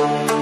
नमस्ते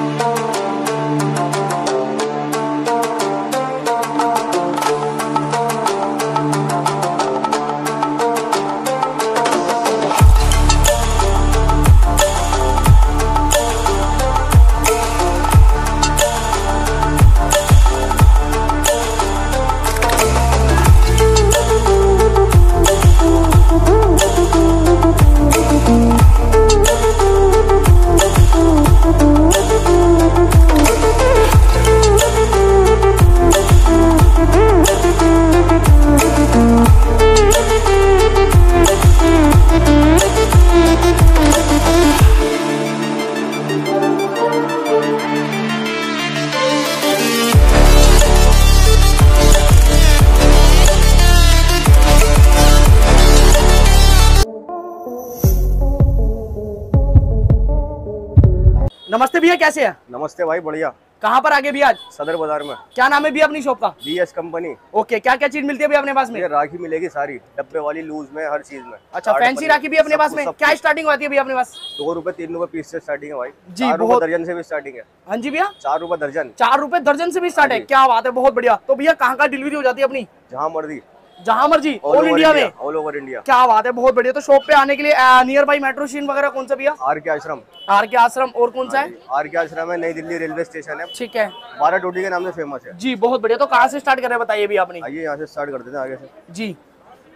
भैया कैसे हैं? नमस्ते भाई बढ़िया। कहाँ पर आगे भैया आज? सदर बाज़ार में। क्या नाम है भैया अपनी शॉप का? बी एस कंपनी ओके क्या क्या चीज़ मिलती है भैया अपने पास में? राखी मिलेगी सारी डब्बे वाली लूज में हर चीज़ में। अच्छा फैंसी राखी भी अपने पास में? क्या स्टार्टिंग होती है भैया अपने पास? दो रुपए तीन रूपए पीस से स्टार्टिंग है भाई। जी, बहुत- दर्जन से भी स्टार्टिंग है। हाँ जी भैया। चार रूपए दर्जन। चार रुपए दर्जन से भी स्टार्ट है। हाँ क्या बात है बहुत बढ़िया। तो भैया कहाँ कहाँ डिलीवरी हो जाती है अपनी? जहाँ मर्ज़ी। जहाँ मर्ज़ी ऑल इंडिया में। ऑल ओवर इंडिया क्या बात है बहुत बढ़िया। तो शॉप पे आने के लिए नियर बाई मेट्रो स्टेशन वगैरह कौन सा भैया? आर के आश्रम। आर के आश्रम और कौन सा है? आर के आश्रम है नई दिल्ली रेलवे स्टेशन है। ठीक है। बारह टोटी के नाम से फ़ेमस है। जी बहुत बढ़िया। तो कहाँ से स्टार्ट कर रहे हैं बताइए भी आपने आइए यहाँ से स्टार्ट कर देते हैं आगे से। जी।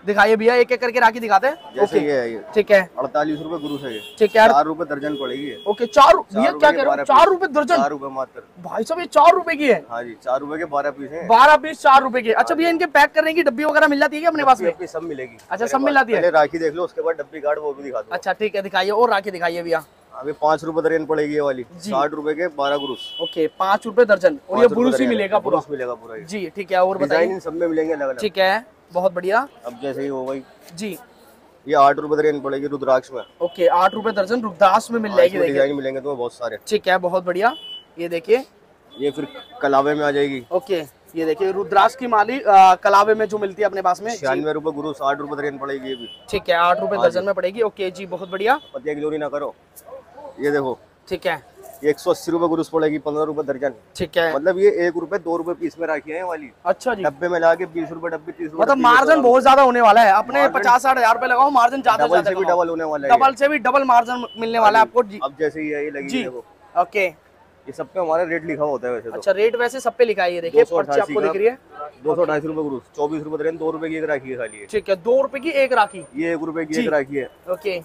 दिखाइए भैया एक एक करके राखी दिखाते हैं। जैसे ओके। ये ठीक है। अड़तालीस रूपए गुरु से ठीक है। चार रुपए दर्जन पड़ेगी ओके चार भैया क्या कह रहे हो? चार। रुपए दर्जन? चार रुपए मात्र। भाई साहब ये चार रुपए की है। हाँ जी चार रुपए के बारह पीस है। बारह पीस चार रुपए के। अच्छा भैया इनके पैक करने की डब्बी वगैरह मिल जाती है अपने पास में? सब मिलेगी। अच्छा, सब मिल जाती है? राखी देख लो उसके बाद डब्बी कार्ड वो भी दिखा दो। अच्छा ठीक है दिखाइए। और राखी दिखाइए भैया। अभी पाँच रूपए दर्जन पड़ेगी ये वाली साठ रुपए के बारह गुरुस। ओके पाँच रूपए दर्जन और ये ब्रूस ही मिलेगा पूरा? मिलेगा पूरा जी ठीक है और डिज़ाइन बताइए सब में मिलेंगे अलग अलग ठीक है बहुत बढ़िया। अब जैसे ही हो। गई जी। ये आठ रूपए दर्जन पड़ेगी रुद्राक्ष में। ओके आठ रुपए दर्जन रुद्रास में मिल जाएगी डिज़ाइन मिलेंगे तुम्हें बहुत सारे। ठीक है बहुत बढ़िया। ये देखिए। ये फिर कलावे में आ जाएगी। ओके ये देखिए रुद्राक्ष की माली अ, कलावे में जो मिलती है अपने पास में। छियानवे रुपए गुरु साठ रुपए दर्जन पड़ेगी ये भी। ठीक है आठ रुपए हाँ दर्जन में पड़ेगी। ओके जी बहुत बढ़िया। पतिया की ना करो। ये देखो। ठीक है। एक सौ अस्सी रुपए गुरुस पड़ेगी पंद्रह रुपए दर्जन। ठीक है। मतलब ये एक रुपए दो रुपए पीस में राखी है वाली। अच्छा जी। डब्बे में ला के बीस रूपए डब्बे तीस रुपए मतलब मार्जिन बहुत ज़्यादा होने वाला है। अपने पचास साठ हज़ार रुपए लगाओ मार्जिन ज़्यादा डबल से भी डबल होने वाला है डबल से भी डबल मार्जिन मिलने वाला है आपको अब जैसे ही है ये लगी ओके। ये सब पे हमारा रेट लिखा होता है वैसे तो। अच्छा रेट वैसे सब पे लिखा है ये देखिए पर्ची आपको दिख रही है। दो सौ ढाई सौ रुपए गुरु चौबीस रूपए दो रुपए की एक राखी है खाली ठीक है दो रुपए की एक राखी। ये एक रुपए की एक राखी है। ओके।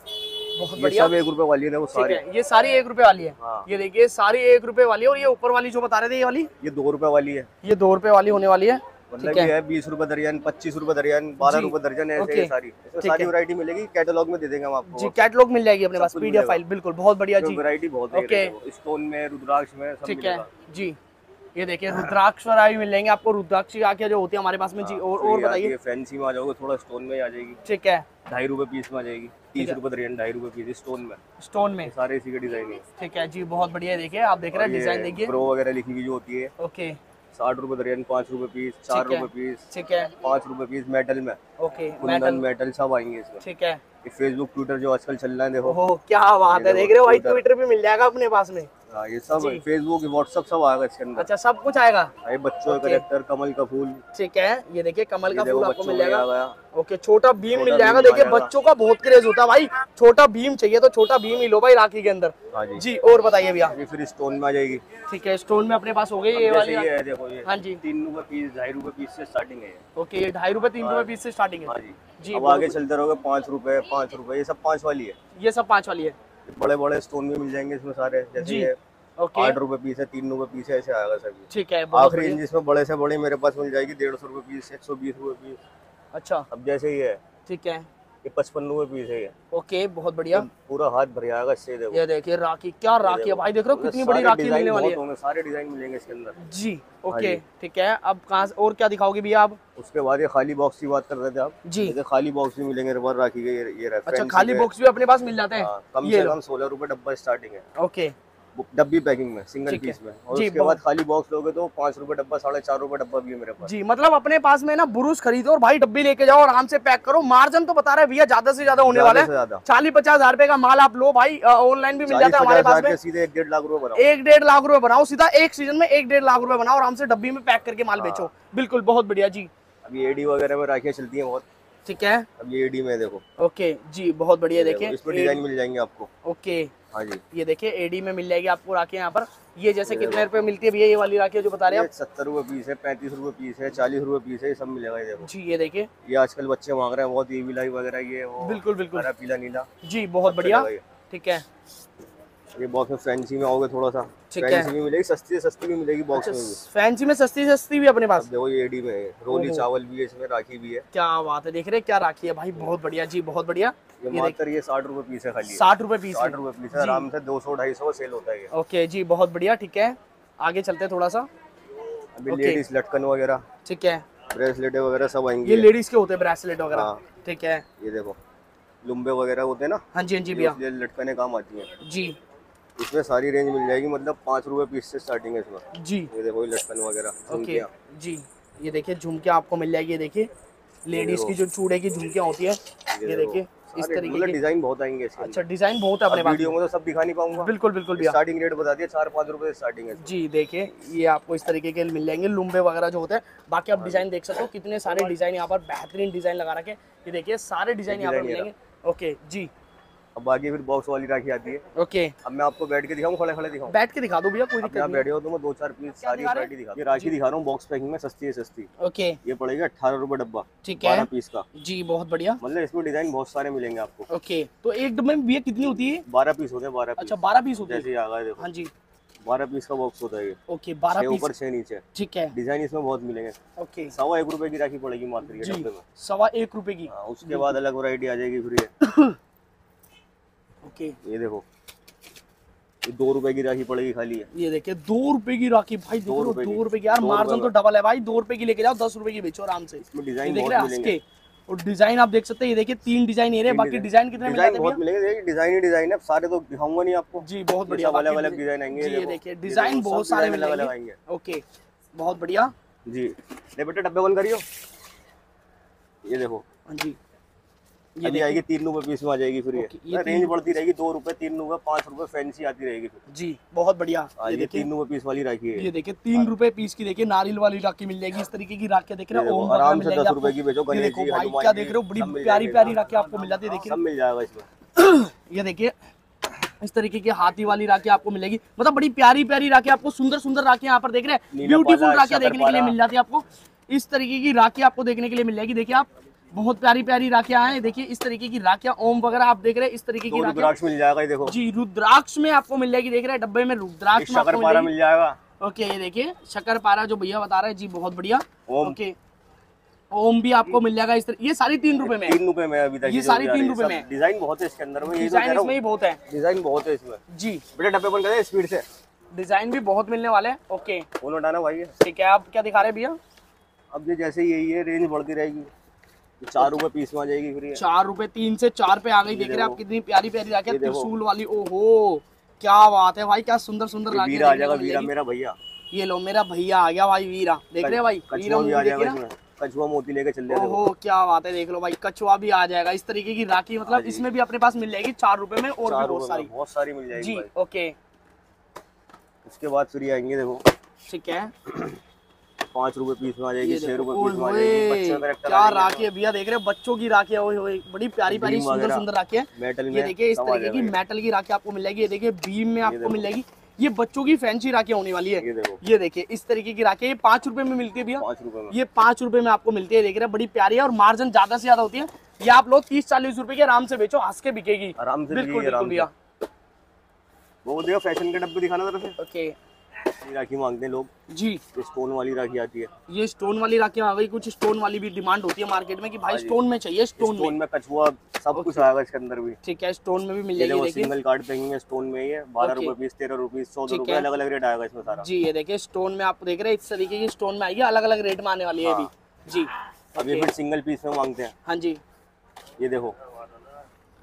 बहुत ये बढ़िया। सब एक रुपए वाली है वो सारी। ये सारी एक रुपए वाली है। हाँ। ये देखिए सारी एक रुपए वाली है और ये ऊपर वाली जो बता रहे थे ये वाली? ये दो रुपए वाली है। ये दो रुपए वाली होने वाली है। मतलब ये है बीस रुपए दर्जन पच्चीस रुपए दर्जन बारह। रुपए दर्जन ऐसे। है सारी। सारी वैरायटी मिलेगी कैटलॉग में दे देंगे हम आपको। जी कैटलॉग मिल जाएगी अपने पास पीडीएफ फ़ाइल बिल्कुल बहुत बढ़िया जी। वैरायटी बहुत ओके। स्टोन में रुद्राक्ष में सब ठीक है। जी। ये देखिए रुद्राक्ष वगैरह भी मिल जाएँगे आपको रुद्राक्ष की आके जो होती है हमारे पास में जी हाँ, और और बताइए। फैंसी में आ जाओगे थोड़ा स्टोन में आ जाएगी। ठीक है। ढाई रुपए पीस में आ जाएगी। तीस रुपए दर्जन ढाई रुपए पीस स्टोन में। स्टोन में। सारे इसी के डिज़ाइन है। ठीक है जी बहुत बढ़िया देखिए आप देख रहे हैं डिज़ाइन देखिए। प्रो वगैरह लिखी हुई जो होती है। ओके। साठ रुपए दर्जन पाँच रुपए पीस चार रुपए पीस ठीक है। पाँच रुपए पीस मेटल में। ओके कुंदन मेटल मेटल सब आएँगे इसमें। ठीक है। फेसबुक ट्विटर जो आजकल चल रहा है देखो। क्या बात है देख रहे हो भाई ट्विटर भी मिल जाएगा अपने पास में। हाँ ये सब फेसबुक व्हाट्सअप सब आएगा इसके अंदर। अच्छा सब कुछ आएगा? हाँ, ये बच्चों का। करेक्टर कमल का फूल। ठीक है ये देखिए कमल का फूल आपको मिल जाएगा। ओके छोटा भीम मिल जाएगा। देखिए बच्चों का बहुत क्रेज होता है भाई। छोटा भीम चाहिए तो छोटा भीम ही लो भाई राखी के अंदर। हाँ जी। जी और बताइए भैया। ये फिर स्टोन में आ जाएगी। ठीक है स्टोन में अपने पास हो गई ये वाली है देखो ये हाँ जी। तीन रुपए पीस ढाई रुपए पीस से स्टार्टिंग है ओके ये ढाई रुपए तीन रुपए पीस से स्टार्टिंग हाँ। है जी। जी अब आगे चलते रहोगे पाँच रुपए पाँच रुपए ये सब पाँच वाली है। ये सब पाँच वाली है। बड़े बड़े स्टोन भी मिल जाएँगे इसमें सारे जैसे आठ रुपए पीस है तीन रुपए पीस है ऐसे आएगा सभी। ठीक है आखिरी इसमें बड़े से बड़ी मेरे पास मिल जाएगी डेढ़ सौ रुपए पीस एक सौ बीस रुपए पीस। अच्छा। अब जैसे ही है। ठीक है। ये पचपन रुपए पीस है ओके बहुत बढ़िया। पूरा हाथ भर जाएगा इससे देखो। ये देखिए राखी क्या राखी है भाई देख रहे हो कितनी बड़ी राखी मिलने वाली है। सारे डिज़ाइन मिलेंगे इसके अंदर। जी ओके ठीक है अब कहाँ और क्या दिखाओगे भैया आप? उसके बाद ये खाली बॉक्स की बात कर रहे थे आप। जी। खाली बॉक्स भी मिलेंगे राखी के ये ये अच्छा खाली बॉक्स भी अपने पास मिल जाते हैं। हाँ, कम से कम सोलह रूपए डब्बा स्टार्टिंग है। ओके डब्बी पैकिंग में सिंगल पीस में। और जी, उसके बाद खाली बॉक्स लोगे तो पाँच रुपए डब्बा साढ़े चार रुपए डब्बा भी है मेरे पास। जी मतलब अपने पास में ना बुरुस खरीदो और भाई डब्बी लेके जाओ आराम से पैक करो। मार्जिन तो बता रहे हैं भैया ज़्यादा से ज़्यादा होने वाला है। चालीस पचास हज़ार रुपए का माल आप लो भाई ऑनलाइन भी मिल जाता है हमारे पास में। सीधे एक डेढ़ लाख रुपए बनाओ। एक डेढ़ लाख रुपए बनाओ सीधा एक सीज़न में एक डेढ़ लाख रुपए बनाओ आराम से डब्बी में पैक करके माल बेचो। बिल्कुल बहुत बढ़िया जी। अभी एडी वगैरह में राखियाँ चलती है बहुत। ठीक है। अब ये एडी में देखो। ओके जी बहुत बढ़िया देखिए। इसमें डिज़ाइन मिल जाएँगे आपको। ओके। हाँ ये देखिए एडी में मिल जाएगी आपको राखी यहाँ पर। ये जैसे कितने रुपए मिलती है भैया ये वाली राखी जो बता रहे हैं आप? सत्तर रुपए पीस है पैंतीस रुपए पीस है चालीस रुपए पीस है ये सब मिलेगा ये जी ये देखिए। ये आजकल बच्चे मांग रहे हैं बहुत ये लाई वगैरह ये बिल्कुल बिल्कुल। पीला नीला। जी बहुत बढ़िया। ठीक है। ये बॉक्स में फैंसी में आओगे थोड़ा सा। फैंसी में मिलेगी सस्ती से सस्ती भी मिलेगी बॉक्स में भी। फैंसी में सस्ती सस्ती भी अपने पास? देखो ये एडी में है रोली चावल भी है इसमें राखी भी है। क्या बात है देख रहे हैं क्या राखी है भाई बहुत बढ़िया जी बहुत बढ़िया। ये मात्र ये साठ रूपए पीस है खाली। साठ रुपए पीस साठ रुपए पीस है आराम से दो सौ ढाई सौ सेल होता है ओके जी बहुत बढ़िया ठीक है। आगे चलते हैं थोड़ा सा। अभी लेडीज़ लटकन वगैरह ठीक है। ब्रेसलेट वगैरह सब आएँगे। ये लेडीज़ के होते हैं ब्रेसलेट वगैरह हाँ। ठीक है। ये देखो लुम्बे वगैरह होते हैं ना? हाँ जी हाँ जी भैया। लटकने काम आती है। जी। इसमें सारी रेंज मिल जाएगी मतलब पाँच रुपए पीस से स्टार्टिंग है इसमें। जी। ये देखो लटकन वगैरह ओके जी। ये देखिए झुमकियाँ आपको मिल जाएगी ये देखिए। लेडीज़ की जो चूड़े की झुमकियाँ होती है ये देखिए इस तरीके मतलब डिज़ाइन बहुत आएँगे इसके अच्छा डिज़ाइन बहुत है अपने वीडियो में तो सब दिखा नहीं पाऊँगा। बिल्कुल बिल्कुल भैया। स्टार्टिंग रेट बता दिया चार पाँच रुपए स्टार्टिंग है जी देखिए ये आपको इस तरीके के मिल जाएँगे लुम्बे वगैरह जो होते हैं। बाकी आप डिज़ाइन देख सकते हो कितने सारे डिज़ाइन यहाँ पर बेहतरीन डिज़ाइन लगा रखे ये देखिए सारे डिज़ाइन यहाँ पर मिलेंगे। ओके जी। अब बाकी फिर बॉक्स वाली राखी आती है। ओके अब मैं आपको बैठ के दिखाऊँ खड़े खड़े दिखाऊँ? बैठ के दिखा दो भैया कोई दिक्कत नहीं। बैठे हो तो मैं दो चार पीस सारी वैरायटी दिखा ये राखी दिखा रहा हूँ बॉक्स पैकिंग में सस्ती है सस्ती। ओके ये पड़ेगा अट्ठारह रुपए डब्बा। ठीक बारह है पीस का। जी बहुत बढ़िया। मतलब इसमें डिज़ाइन बहुत सारे मिलेंगे आपको। ओके तो एक डब्बे में भैया कितनी होती है? बारह पीस होते हैं बारह अच्छा बारह पीस होते है। जैसे आ गए देखो। हाँ जी। बारह पीस का बॉक्स होता है ये। ओके बारह पीस ऊपर छह नीचे। ठीक है। डिज़ाइन इसमें बहुत मिलेंगे। ओके सवा एक रुपए की राखी पड़ेगी मात्र सवा एक रुपए की। हाँ, उसके बाद अलग वैरायटी आ जाएगी फिर ये। ओके। ये देखो। ये दो रुपए की राखी पड़ेगी खाली। है ये देखिए दो रुपए की राखी। भाई देखो रुपए दो रुपए की। यार मार्जिन तो डबल है भाई। दो रुपए की लेके जाओ दस रुपए की बेचो आराम से। इसमें डिज़ाइन देख रहे हंस मिलेंगे। के और डिज़ाइन आप देख सकते हैं। ये देखिए तीन डिज़ाइन ये रहे। बाकी डिज़ाइन कितने डिज़ाइन बहुत मिलेंगे। देखिए डिज़ाइन ही डिज़ाइन है। सारे तो दिखाऊँगा नहीं आपको। जी बहुत बढ़िया। अलग अलग डिज़ाइन आएँगे। ये देखिए डिज़ाइन बहुत सारे डिज़ाइन मिल अलग अलग आएँगे। ओके बहुत बढ़िया। जी। ले बेटा डब्बे बंद करियो। ये देखो। हाँ जी। ये अभी आएगी तीन रुपए पीस में आ जाएगी फिर ये। ये रेंज बढ़ती रहेगी दो रुपए तीन रुपए पाँच रुपए फैंसी आती रहेगी फिर। जी बहुत बढ़िया। हाँ, ये ये देखिए। तीन रुपए पीस वाली राखी है। ये देखिए तीन रुपए पीस की देखिए नारियल वाली राखी मिल जाएगी। इस तरीके की राखी देख रहे हो आराम से दस। रुपए की बेचो क्या देख रहे हो बड़ी प्यारी प्यारी राखी आपको मिल जाती है देखिए। मिल जाएगा इसमें। ये देखिए इस तरीके की हाथी वाली राखी आपको मिलेगी। मतलब बड़ी प्यारी प्यारी राखी आपको सुंदर सुंदर राखी यहाँ पर देख रहे हैं। ब्यूटीफुल राखियाँ देखने के लिए मिल जाती है आपको। इस तरीके की राखी आपको देखने के लिए मिल जाएगी। देखिए आप बहुत प्यारी प्यारी राखियाँ हैं। देखिए इस तरीके की राखियाँ ओम वगैरह आप देख रहे हैं इस तरीके की रुद्राक्ष मिल जाएगा ये देखो। जी रुद्राक्ष में आपको मिल जाएगी देख रहे हैं डब्बे में रुद्राक्ष शकर मिल जाएगा। ओके ये देखिए शकर पारा जो भैया बता रहे हैं जी बहुत बढ़िया। ओके ओम भी आपको मिल जाएगा इस तरह ये सारी तीन रुपए में। तीन रुपए में अभी तक ये सारी तीन रुपए में। डिज़ाइन बहुत है इसके अंदर में तो डिज़ाइन इसमें ही। बहुत है। डिज़ाइन बहुत है इसमें। जी। बेटा डब्बे बंद कर स्पीड से। डिज़ाइन भी बहुत मिलने वाले हैं। ओके। फ़ोन उठाना भाई। ठीक है आप क्या दिखा रहे हैं भैया? अब ये जैसे यही है रेंज बढ़ती रहेगी। चार रुपए पीस में आ जाएगी फिर चार रुपए तीन से चार पे आ गई। देख रहे हैं आप कितनी प्यारी प्यारी राखी त्रिशूल वाली ओहो क्या बात है भाई क्या सुंदर सुंदर राखी वीरा आ जाएगा वीरा मेरा भैया। ये लो मेरा भैया आ गया भाई वीरा। देख रहे भाई वीरा कछुआ मोती लेके चल रहे ओहो क्या बात है देख लो भाई कछुआ भी आ जाएगा। इस तरीके की राखी मतलब इसमें भी अपने पास मिल जाएगी चार रुपए में और भी बहुत सारी। बहुत सारी मिल जाएगी जी ओके। उसके बाद फिर आएँगे देखो। ठीक है। पाँच रुपए पीस में आ जाएगी छह रुपए पीस में आ जाएगी क्या राखी है भैया देख रहे हैं बच्चों की राखी है बड़ी प्यारी प्यारी सुंदर सुंदर राखी है। मेटल ये देखिए इस तरीके की मेटल की राखी आपको मिल जाएगी ये देखिए बीम में आपको देखो। मिल जाएगी ये बच्चों की फैंसी राखी होने वाली है। ये देखिए इस तरीके की राखी ये पाँच रुपए में मिलती है भैया। ये पाँच रुपए में आपको मिलती है देख रहे हैं बड़ी प्यारी है और मार्जिन ज़्यादा से ज़्यादा होती है। ये आप लोग तीस चालीस रुपए के आराम से बेचो हंस के बिकेगी। आराम से बिल्कुल बिल्कुल भैया। वो देखो फ़ैशन के डब्बे दिखाना जरा से। ओके। राखी मांगते हैं लोग। जी। ये स्टोन वाली राखी आती है। ये स्टोन वाली राखी आ गई कुछ स्टोन वाली भी डिमांड होती है मार्केट में कि भाई हाँ स्टोन में चाहिए स्टोन में। में कछुआ सब कुछ आएगा इसके अंदर भी। ठीक है स्टोन में भी मिल ये जाएगी सिंगल कार्ड पेंगे स्टोन में ही है बारह। रुपए पीस तेरह रुपए ठीक रुपए अलग अलग रेट आएगा इसमें सारा। जी ये देखिए स्टोन में आप देख रहे हैं इस तरीके की स्टोन में आएगी अलग अलग रेट में आने वाली है अभी। जी। अब ये फिर सिंगल पीस में मांगते हैं। हाँ जी। ये देखो।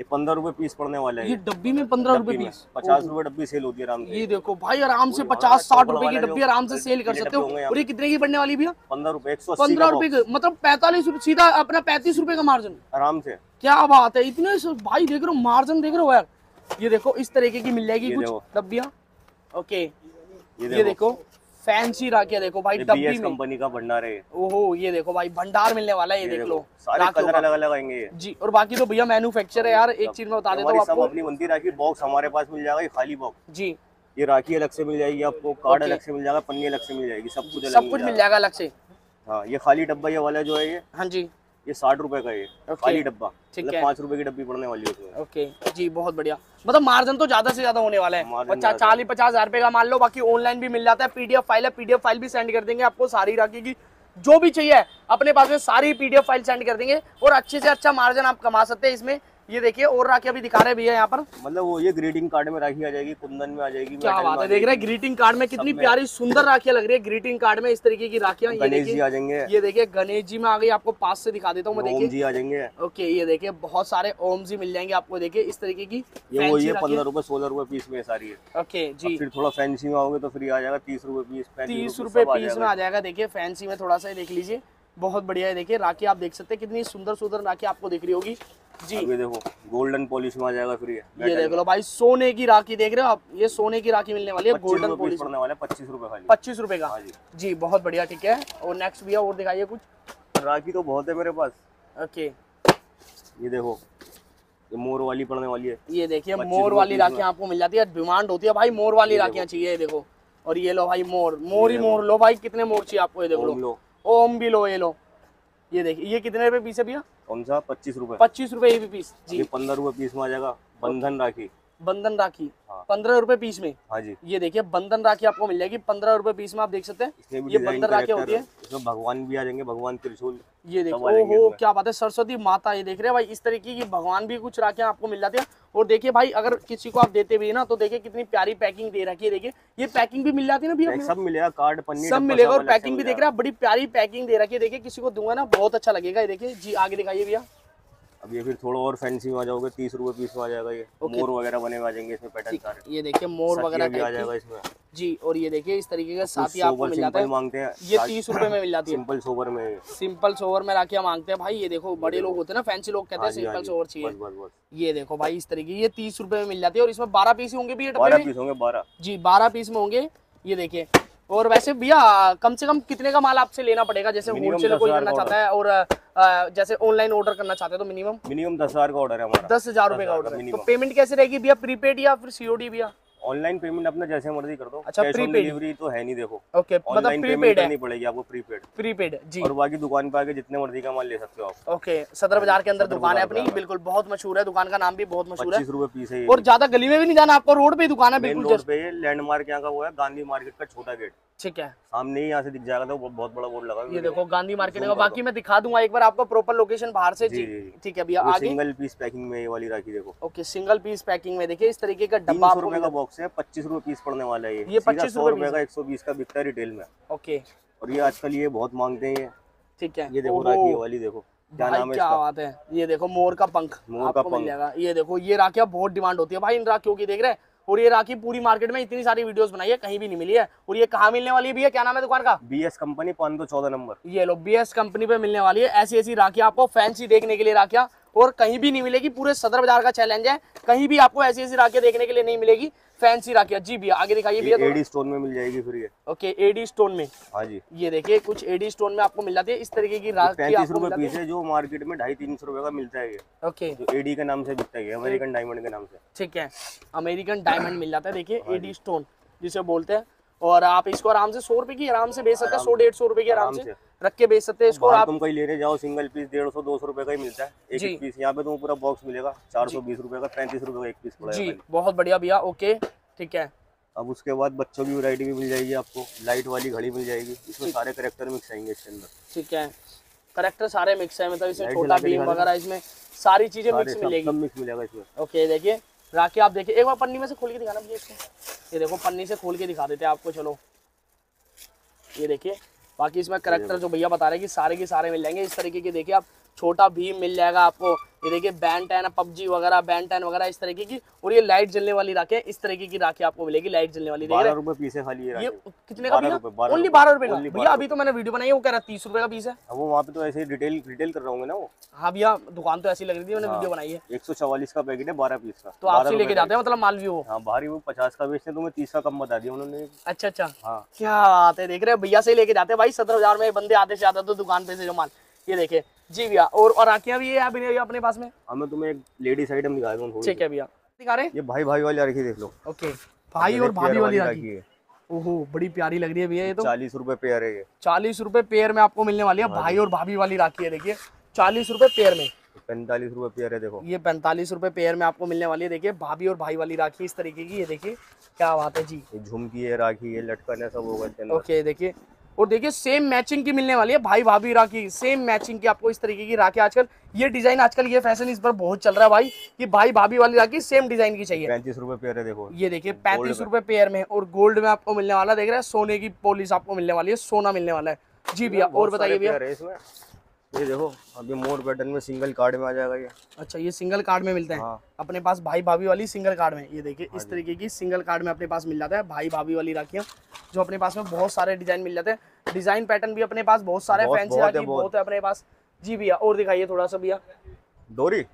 ये पंद्रह रुपए पीस पड़ने वाला है ये डब्बी में पंद्रह रुपए पीस। पचास रुपए डब्बी सेल होती है आराम से। ये देखो भाई आराम से पचास साठ रुपए की डब्बी आराम से सेल कर सकते हो। और ये कितने की पड़ने वाली भैया? पंद्रह रुपए एक सौ पंद्रह रुपए मतलब पैंतालीस रुपए सीधा अपना पैंतीस रुपए का मार्जिन आराम से। क्या बात है इतने भाई देख रहे हो मार्जिन देख रहे हो यार। ये देखो इस तरीके की मिल जाएगी कुछ। डब्बियाँ। ओके ये देखो। फैंसी राखी देखो भाई डब्बी में कंपनी का भंडार है। ओहो ये देखो भाई भंडार मिलने वाला है ये ये देख लो। सारे कलर अलग अलग आएँगे। जी और बाकी तो भैया मैन्युफैक्चर है यार एक चीज़ में बता देता हूँ आपको। अपनी बनती राखी बॉक्स हमारे पास मिल जाएगा खाली बॉक्स जी। ये राखी अलग से मिल जाएगी आपको कार्ड अलग से मिल जाएगा पन्नी अलग से मिल जाएगी सब कुछ सब कुछ मिल जाएगा अलग से। हाँ ये खाली डब्बा ये वाला जो है ये हाँ जी। ये साठ रुपए का ये खाली डब्बा। ठीक मतलब है। पाँच रुपए की डब्बी पड़ने वाली है ओके जी बहुत बढ़िया। मतलब मार्जिन तो ज़्यादा से ज़्यादा होने वाला है। अच्छा चालीस पचास हज़ार रुपए का मान लो बाकी ऑनलाइन भी मिल जाता है। पीडीएफ फ़ाइल है पीडीएफ फ़ाइल भी सेंड कर देंगे आपको सारी राखी की। जो भी चाहिए अपने पास में सारी पीडीएफ फ़ाइल सेंड कर देंगे। और अच्छे से अच्छा मार्जिन आप कमा सकते हैं इसमें। ये देखिए और राखी अभी दिखा रहे भैया यहाँ पर। मतलब वो ये ग्रीटिंग कार्ड में राखी आ जाएगी कुंदन में आ जाएगी क्या बात है देख रहे हैं ग्रीटिंग कार्ड में कितनी प्यारी सुंदर राखियाँ लग रही है ग्रीटिंग कार्ड में इस तरीके की राखियाँ। गणेश जी आ जाएँगे। ये देखिए गणेश जी में आ गई आपको पास से दिखा देता हूँ मैं देखिए। जी आ जाएँगे। ओके ये देखिए बहुत सारे ओम जी मिल जाएँगे आपको देखिए इस तरीके की ये वो ये पंद्रह रुपए सोलह रुपए पीस में सारी है। ओके जी। फिर थोड़ा फैंसी में आओगे तो फ्री आ जाएगा तीस रूपए पीस तीस रुपए पीस में आ जाएगा देखिए फैंसी में थोड़ा सा देख लीजिए। बहुत बढ़िया है। देखिए राखी आप देख सकते हैं कितनी सुंदर सुंदर राखी आपको दिख रही होगी। जी। ये देखो गोल्डन पॉलिश में आ जाएगा फिर है। ये देख लो भाई सोने की राखी देख रहे हो आप? ये सोने की राखी मिलने वाली है गोल्डन पॉलिश पड़ने वाला है पच्चीस रुपए पच्चीस रुपए का। हाँ जी। जी बहुत बढ़िया ठीक है। और नेक्स्ट भैया और दिखाइए कुछ। राखी तो बहुत है मेरे पास। ओके ये देखो ये मोर वाली पड़ने वाली है। ये देखिए मोर वाली राखियाँ आपको मिल जाती है डिमांड होती है भाई मोर वाली राखियाँ चाहिए ये देखो। और ये लो भाई मोर। मोर ही मोर लो भाई कितने मोर चाहिए आपको ये देखो लो। ओम भी लो ये लो। ये देखिए ये कितने रुपए पीस है भैया? कौन सा? पच्चीस रुपए। पच्चीस रुपए ये भी पीस जी। पंद्रह रुपए पीस में आ जाएगा। बंधन राखी। बंधन राखी। हाँ। पंद्रह रुपए पीस में? हाँ जी। ये देखिए बंधन राखी आपको मिल जाएगी। पंद्रह रुपए पीस में आप देख सकते हैं। ये बंधन राखी होती है। इसमें भगवान भी आ जाएँगे भगवान त्रिशूल। ये देखो सब आ जाएँगे ओहो क्या बात है सरस्वती माता ये देख रहे हैं भाई इस तरीके की भगवान भी कुछ राखियाँ आपको मिल जाती है। और देखिए भाई अगर किसी को आप देते भी है ना तो देखिए कितनी प्यारी पैकिंग दे रखी है। देखिए ये पैकिंग भी मिल जाती है ना भैया सब मिलेगा कार्ड पन्नी सब मिलेगा और पैकिंग भी देख रहे हैं बड़ी प्यारी पैकिंग दे रखी है। देखिए किसी को दूँगा ना बहुत अच्छा लगेगा ये देखिए। जी आगे दिखाइए भैया। अब ये फिर थोड़ा और फैंसी में आ जाओगे तीस रुपए पीस में आ जाएगा ये। okay. मोर वगैरह बने हुए आ जाएँगे इसमें पैटर्न सारे। ये देखिए मोर वगैरह भी आ जाएगा इसमें। जी और ये देखिए इस तरीके का साथी सोबर आपको मिल जाता सिंपल है। मांगते हैं। ये तीस रुपए में मिल जाती है। सिंपल सोबर में। सिंपल सोवर में राखियाँ मांगते हैं। भाई ये देखो बड़े लोग होते हैं ना फैंसी लोग कहते हाँ हैं हाँ सिंपल सोवर चाहिए। बस बस ये देखो भाई इस तरीके ये तीस रुपए में मिल जाती है। और इसमें बारह पीस होंगे भी बारह पीस होंगे बारह। जी बारह पीस में होंगे ये देखिए। और वैसे भैया कम से कम कितने का माल आपसे लेना पड़ेगा? जैसे होलसेल कोई करना चाहता है और जैसे ऑनलाइन ऑर्डर करना चाहते हैं तो मिनिमम मिनिमम दस हज़ार का ऑर्डर है हमारा। दस हज़ार रुपए का ऑर्डर है तो पेमेंट कैसे रहेगी भैया? प्रीपेड या फिर सीओडी भैया? ऑनलाइन पेमेंट अपना जैसे मर्ज़ी कर दो। अच्छा, डिलीवरी तो है नहीं देखो। ओके मतलब प्रीपेड है। करनी पड़ेगी आपको प्रीपेड प्रीपेड जी। और बाकी दुकान पे आके जितने मर्ज़ी का माल ले सकते हो आप। ओके सदर बाज़ार के अंदर दुकान है अपनी बिल्कुल बहुत मशहूर है दुकान का नाम भी बहुत मशहूर है। रुपए पीस है और ज़्यादा गली में भी नहीं जाना आपको रोड पे दुकान है बिल्कुल लैंडमार्क यहाँ का वो है गांधी मार्केट का छोटा गेट ठीक है। सामने ही यहाँ से दिख जाएगा तो बहुत बड़ा बोर्ड लगा ये देखो गांधी मार्केट का बाकी मैं दिखा दूँगा एक बार आपको प्रॉपर लोकेशन बाहर से। ठीक है भैया सिंगल पीस पैकिंग में ये वाली राखी देखो। ओके सिंगल पीस पैकिंग में देखिए इस तरीके का डब्बा आपको का बॉक्स है पच्चीस रुपए पीस पड़ने वाला है ये। ये सीधा 25 सौ रुपए का एक सौ बीस का बिकता है रिटेल में। ओके। और ये आजकल ये बहुत मांगते हैं ये। ठीक है। ये देखो राखी वाली देखो। क्या नाम है क्या बात है। ये देखो मोर का पंख। मोर का पंख। ये देखो ये राखियाँ बहुत डिमांड होती है भाई इन राखियों की देख रहे हैं? और ये राखी पूरी मार्केट में इतनी सारी वीडियोस बनाई है कहीं भी नहीं मिली है। और ये कहाँ मिलने वाली भी है भैया? क्या नाम है दुकान का? बी एस कंपनी पाँच सौ चौदह नंबर। ये लो बी एस कंपनी पे मिलने वाली है। ऐसी ऐसी राखियाँ आपको फैंसी देखने के लिए राखियाँ। और कहीं भी नहीं मिलेगी पूरे सदर बाज़ार का चैलेंज है। कहीं भी आपको ऐसी ऐसी राखियाँ देखने के लिए नहीं मिलेगी। फैंसी राखिया जी भैया आगे दिखाइए भैया ये एडी स्टोन में मिल जाएगी फिर ये। ओके एडी स्टोन में। हाँ जी। ये देखिए कुछ एडी स्टोन में आपको मिल जाती है इस तरीके की पैंतीस रूपए पीस है। जो मार्केट में ढाई तीन सौ रुपये का मिलता है ओके जो एडी के नाम से बिकता है अमेरिकन डायमंड के नाम से। ठीक है अमेरिकन डायमंड मिल जाता है देखिये एडी स्टोन जिसे बोलते हैं। और आप इसको आराम से सौ रुपए की आराम से बेच सकते हैं सौ डेढ़ सौ रुपए की आराम से। रख के बेच सकते हैं इसको। आप तुम कहीं लेने जाओ सिंगल पीस डेढ़ सौ दो सौ रुपए का ही मिलता है। एक एक पीस यहाँ पे तुम्हें पूरा बॉक्स मिलेगा चार सौ बीस रुपए का पैंतीस रुपए का एक पीस जी बहुत बढ़िया भैया ओके ठीक है। अब उसके बाद बच्चों की वैरायटी भी मिल जाएगी आपको लाइट वाली घड़ी मिल जाएगी इसमें सारे करेक्टर मिक्स आएँगे इसके अंदर। ठीक है। करेक्टर सारे मिक्स है मतलब इसमें छोटा भीम वगैरह इसमें सारी चीज़ें मिक्स मिलेगी। मिक्स मिलेगा इसमें। ओके देखिए। राखी आप देखिए एक बार पन्नी में से खोल के दिखाना मुझे इसको। ये देखो पन्नी से खोल के दिखा देते हैं आपको चलो। ये देखिए बाकी इसमें करेक्टर जो भैया बता रहे हैं कि सारे के सारे मिल जाएँगे। इस तरीके के देखिए आप छोटा भीम मिल जाएगा आपको। ये देखिए बैन टैन पबजी वगैरह बैन टैन वगैरह इस तरीके की और ये लाइट जलने वाली राखी है इस तरीके की राखी आपको मिलेगी लाइट जलने वाली बारह रुपए पीस है खाली ये ये कितने का भैया? ओनली बारह रुपए का। भैया अभी तो मैंने वीडियो बनाई है वो कह रहा है तीस रुपए का पीस है। वो वहाँ पे तो ऐसे ही रिटेल रिटेल कर रहा हूँ ना वो। हाँ भैया दुकान तो ऐसी लग रही थी मैंने हाँ। वीडियो बनाई है। एक सौ चवालीस का पैकेट है बारह पीस का। तो आपसे 12 लेके जाते हैं मतलब माल भी वो हाँ बाहर वो पचास का बेचते हैं तो मैं तीस का कम बता दिया उन्होंने। अच्छा अच्छा। हाँ। क्या बात है देख रहे हैं भैया से लेके जाते हैं। भाई सत्रह हज़ार में बंदे आते से आते तो दुकान पे से जो माल। ये देखे जी भैया और और राखियाँ भी है अभी अपने पास में? अब मैं तुम्हें एक लेडीज़ आइटम दिखा दूँ ठीक है भैया। दिखा रहे? हैं? ये भाई भाई वाली राखी देख लो। ओके भाई और भाभी वाली राखी। है। ओहो बड़ी प्यारी लग रही है भैया ये तो। चालीस रुपए पेयर है ये। चालीस रुपए पेयर में आपको मिलने वाली है। भाई और भाभी वाली राखी है देखिए। चालीस रुपए पेयर में। पैंतालीस रुपए पेयर है देखो। ये पैंतालीस रुपए पेयर में आपको मिलने वाली है देखिए। भाभी और भाई वाली राखी इस तरीके की ये देखिए। क्या बात है जी। झुमकी है राखी है लटकन है सब होगा ओके देखिए। और देखिए सेम मैचिंग की मिलने वाली है भाई भाभी राखी सेम मैचिंग की आपको इस तरीके की राखी आजकल। ये डिज़ाइन आजकल ये फ़ैशन इस पर बहुत चल रहा है भाई कि भाई भाभी वाली राखी सेम डिज़ाइन की चाहिए। पैंतीस रुपए पेयर है देखो। ये देखिए पैंतीस रुपए पेयर में और गोल्ड में आपको मिलने वाला देख रहे हैं सोने की पॉलिश आपको मिलने वाली है सोना मिलने वाला है। जी भैया और बताइए भैया। ये देखो अभी मोर पैटर्न में सिंगल कार्ड में आ जाएगा ये। अच्छा ये सिंगल कार्ड में मिलते हैं? हाँ। अपने पास भाई भाभी वाली सिंगल कार्ड में। ये देखिए इस तरीके की सिंगल कार्ड में अपने पास मिल जाता है भाई भाभी वाली राखियाँ जो अपने पास में बहुत सारे डिज़ाइन मिल जाते हैं। डिज़ाइन पैटर्न भी अपने पास बहुत सारे फैंसी राखी। बहुत है अपने पास। जी भैया और दिखाइए थोड़ा सा भैया। डोरी?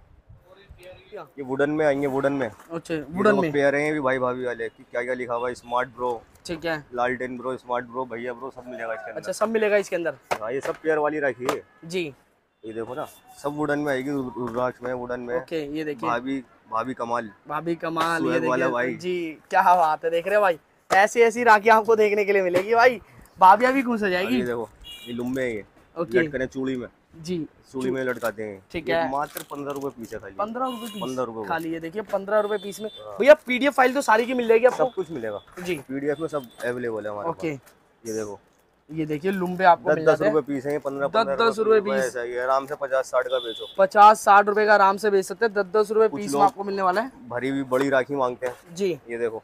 ये वुडन में आएँगे वुडन में। अच्छा वुडन में? पेयर हैं भी भाई भाभी वाले। कि क्या क्या लिखा हुआ है स्मार्ट ब्रो ठीक है। लालटेन ब्रो स्मार्ट ब्रो भैया ब्रो सब मिलेगा इसके अंदर। अच्छा सब मिलेगा इसके अंदर? हाँ ये सब पेयर वाली राखी है। जी। ये देखो ना सब वुडन में आएगी रुद्राक्ष में वुडन में। ओके ये देखिए। भाभी भाभी कमाल। भाभी कमाल ये देखिए। भाई। जी क्या बात है देख रहे हो भाई? ऐसी ऐसी राखी आपको देखने के लिए मिलेगी भाई। भाभी भी और जाएगी? देखो ये लुम्बे हैं ये। ओके। लटकने चूड़ी में। जी। चूड़ी में लटकाते हैं ठीक है। मात्र पंद्रह रुपए पीस है खाली। पंद्रह रुपए 15 रुपए खाली ये देखिए पंद्रह रुपए पीस में। भैया पीडीएफ फ़ाइल तो सारी की मिल जाएगी आपको? सब कुछ मिलेगा। जी। पीडीएफ में सब अवेलेबल है हमारे ओके। ये देखो। ये देखिए लुम्बे आपको दस मिल दस रुपए पीस है पंद्रह दस- दस रुपए पीस। है आराम से पचास साठ का बेचो। पचास साठ रुपए का आराम से बेच सकते हैं। दस दस रुपए पीस में आपको मिलने वाला है। भरी हुई बड़ी राखी मांगते हैं। जी। ये देखो।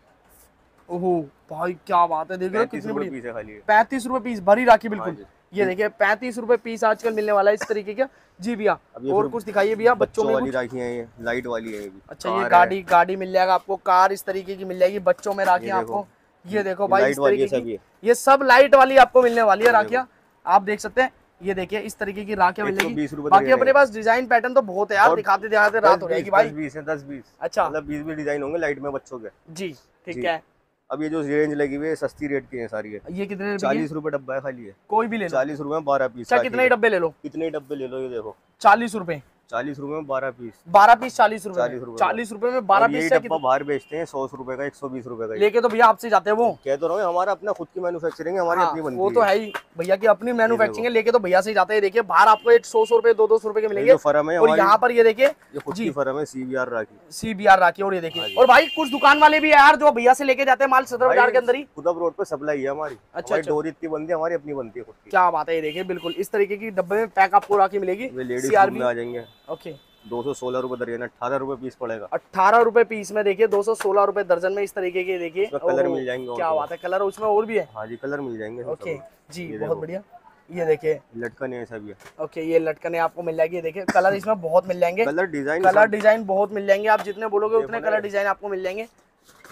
ओहो भाई क्या बात है। देख रहे हो कितनी बड़ी पीस है खाली। पैंतीस रुपए पीस भरी राखी बिल्कुल। हाँ। ये देखिए पैंतीस रुपए पीस आजकल मिलने वाला है इस तरीके का। जी भैया और कुछ दिखाइए भैया बच्चों में वाली राखी है ये लाइट वाली है अच्छा ये गाड़ी गाड़ी मिल जाएगा आपको कार इस तरीके की मिल जाएगी बच्चों में देखो। आपको। ये देखो भाई इस तरीके की ये। सब लाइट वाली आपको मिलने वाली है राखिया। आप देख सकते हैं ये देखिए इस तरीके की राखियाँ 120 मिलेगी बाकी अपने पास डिज़ाइन पैटर्न तो बहुत है यार दिखाते दिखाते रात हो जाएगी बीस, भाई बीस है दस बीस। अच्छा। मतलब बीस भी डिज़ाइन होंगे लाइट में बच्चों के। जी ठीक है। अब ये जो रेंज लगी हुई है सस्ती रेट की है सारी है ये कितने चालीस रुपए डब्बा है खाली है कोई भी ले चालीस रूपए बारह पीस अच्छा कितने डब्बे ले लो? कितने डब्बे ले लो ये देखो। चालीस रुपए। चालीस रूपए में बारह पीस। बारह पीस चालीस रूपए 40 में। चालीस रूपए में बारह पीस डब्बा बाहर बेचते हैं सौ रुपए का एक सौ बीस रुपए का लेके तो भैया आपसे जाते हैं वो। कह तो रहा हूँ हमारा अपना खुद की मैनुफेक्चरिंग है हमारी हाँ, अपनी बनती वो तो है ही। भैया की अपनी मैन्युफैक्चरिंग है लेके तो भैया से जाते हैं। देखिए बाहर आपको एक सौ सौ रुपए दो दो सौ रुपए के मिलेंगे। फर्म है और यहाँ पर ये देखिए जी। फर्म है CBR Rakhi. C R Rakhi और ये हाँ देखिए और भाई कुछ दुकान वाले भी है यार जो भैया से लेके जाते हैं माल सदर बाज़ार के अंदर ही। खुदब रोड पे सप्लाई है हमारी। अच्छा, अच्छा। डोरी इतनी बनती है हमारी अपनी बनती है क्या बात है ये देखिए बिल्कुल। इस तरीके की डब्बे में पैक आपको राखी मिलेगी लेडीज़ आ जाएँगे। ओके दो सौ सोलह रूपए दर्जन अठारह रुपए पीस पड़ेगा। अठारह रुपए पीस में देखिए दो सौ सोलह रूपए दर्जन में इस तरीके के देखिए। कलर मिल जाएँगे क्या। बात है कलर उसमें और भी है? हाँ जी कलर मिल जाएँगे। ओके जी बहुत। बढ़िया। ये देखिए। लटकन है ऐसा भी है ओके ये लटकने आपको मिल जाएगी देखिए कलर इसमें बहुत मिल जाएँगे। कलर डिज़ाइन कलर डिज़ाइन बहुत मिल जाएँगे आप जितने बोलोगे उतने कलर डिज़ाइन आपको मिल जाएँगे।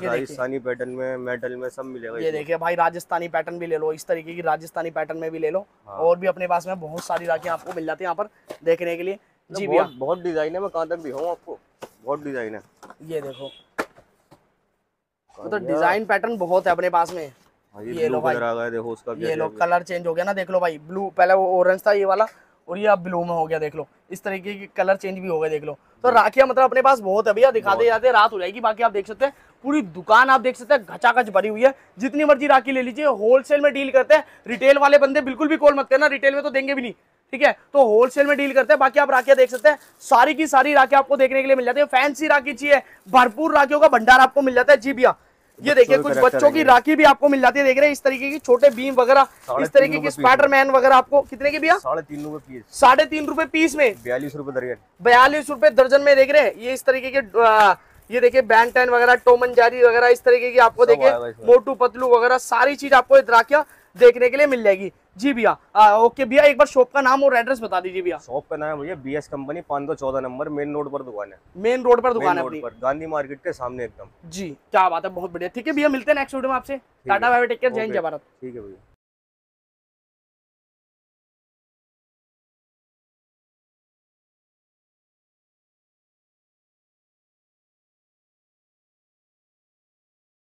ये राजस्थानी पैटर्न में मेटल में सब मिलेगा ये। देखिए भाई राजस्थानी पैटर्न भी ले लो इस तरीके की राजस्थानी पैटर्न में भी ले लो। हाँ। और भी अपने पास में बहुत सारी राखियाँ आपको मिल जाती है यहाँ पर देखने के लिए। जी भैया। बहुत बहुत डिज़ाइन है मैं कहाँ तक दिखाऊँ आपको। बहुत डिज़ाइन है। ये देखो। तो डिज़ाइन पैटर्न बहुत है अपने पास में। हाँ ये ये लो भाई। आ गया देखो उसका ये लो कलर चेंज हो गया ना देख लो भाई ब्लू पहले वो ऑरेंज था ये वाला और ये अब ब्लू में हो गया देख लो। इस तरीके की कलर चेंज भी हो गए देख लो। तो राखियाँ मतलब अपने पास बहुत है भैया दिखाते जाते रात हो जाएगी बाकी आप देख सकते हैं पूरी दुकान आप देख सकते हैं घचाखच भरी हुई है। जितनी मर्ज़ी राखी ले लीजिए होलसेल में डील करते हैं रिटेल वाले बंदे बिल्कुल भी कॉल मत करना रिटेल में तो देंगे भी नहीं। ठीक है? तो होलसेल में डील करते हैं बाकी आप राखियाँ देख सकते हैं। सारी की सारी राखी आपको देखने के लिए मिल जाती है। फैंसी राखी चाहिए भरपूर राखियों का भंडार आपको मिल जाता है जी भैया। ये देखिए कुछ बच्चों की राखी भी आपको मिल जाती है देख रहे हैं इस तरीके की छोटे बीम वगैरह इस तरीके की स्पाइडरमैन वगैरह आपको कितने की भैया? साढ़े तीन रुपए पीस साढ़े तीन रुपए पीस में। बयालीस रुपए दर्जन। बयालीस रुपए दर्जन में देख रहे हैं ये इस तरीके के ये देखिए बैंड टेन वगैरह टोमन जारी वगैरह इस तरीके की आपको देखिए मोटू पतलू वगैरह सारी चीज़ आपको इधराकिया देखने के लिए मिल जाएगी। जी भैया ओके भैया एक बार शॉप का नाम और एड्रेस बता दीजिए भैया। शॉप का नाम है भैया बी एस कंपनी पाँच सौ चौदह नंबर मेन रोड पर दुकान है। मेन रोड पर दुकान है अपनी। गांधी मार्केट के सामने एकदम। जी क्या बात है बहुत बढ़िया। ठीक है भैया मिलते हैं नेक्स्ट वीडियो में आपसे। टाटा बाय टेक केयर जय हिंद जय भारत। ठीक है भैया।